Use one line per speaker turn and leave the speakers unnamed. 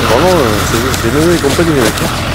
no, no, no, si, si no hay competencia.